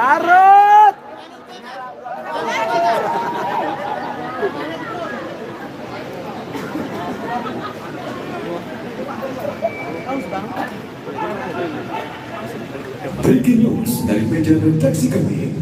Karut. Breaking news dari media redaksi kami.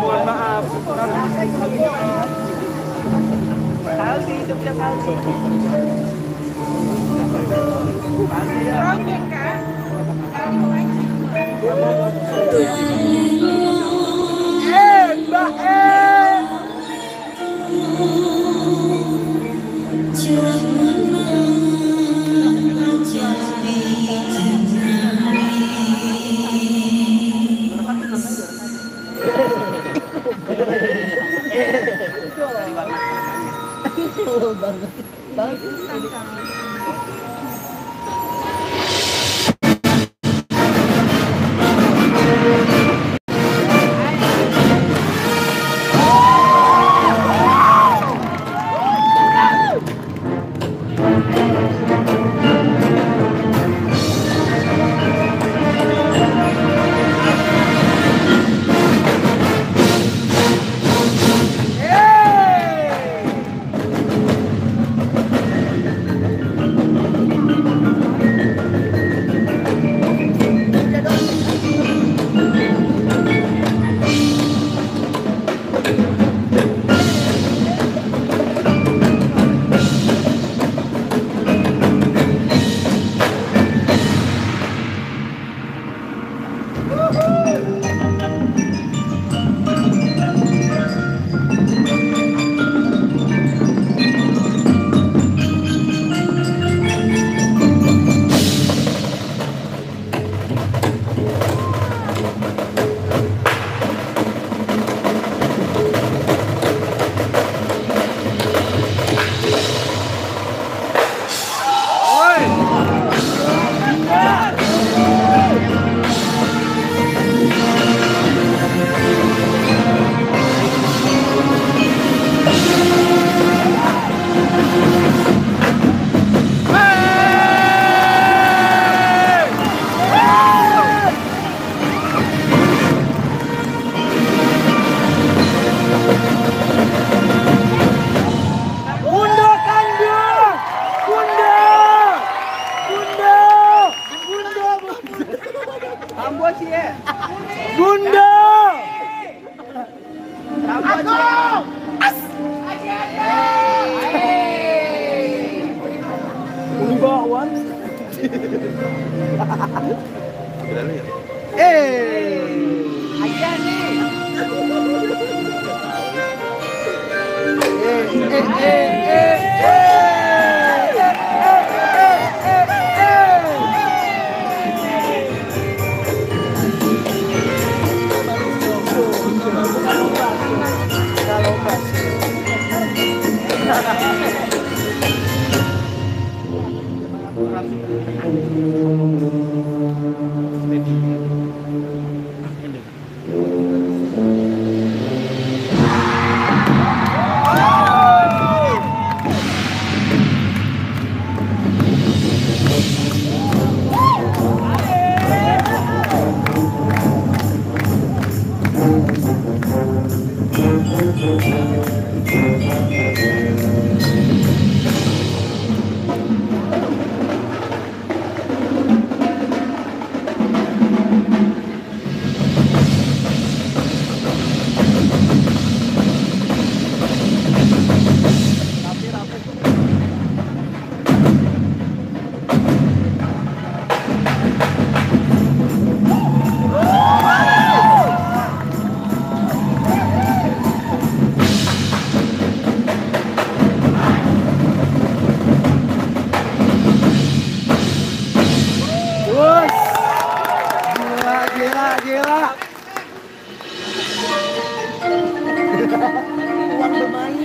Mohon maaf. Kaldi, kaldi. Eh, Mbak Eh. 吧，吧。Eh. Ayan nih. Eh, eh, eh, eh, eh. Eh, eh, eh, eh. Huwag lumayo.